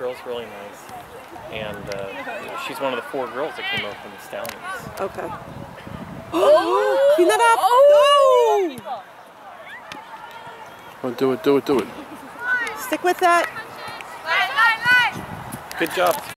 girl's really nice. And uh, she's one of the four girls that came over from the Stallions. Okay. Oh! Clean that up! Oh! Oh, do it, do it, do it. Stick with that. Good job.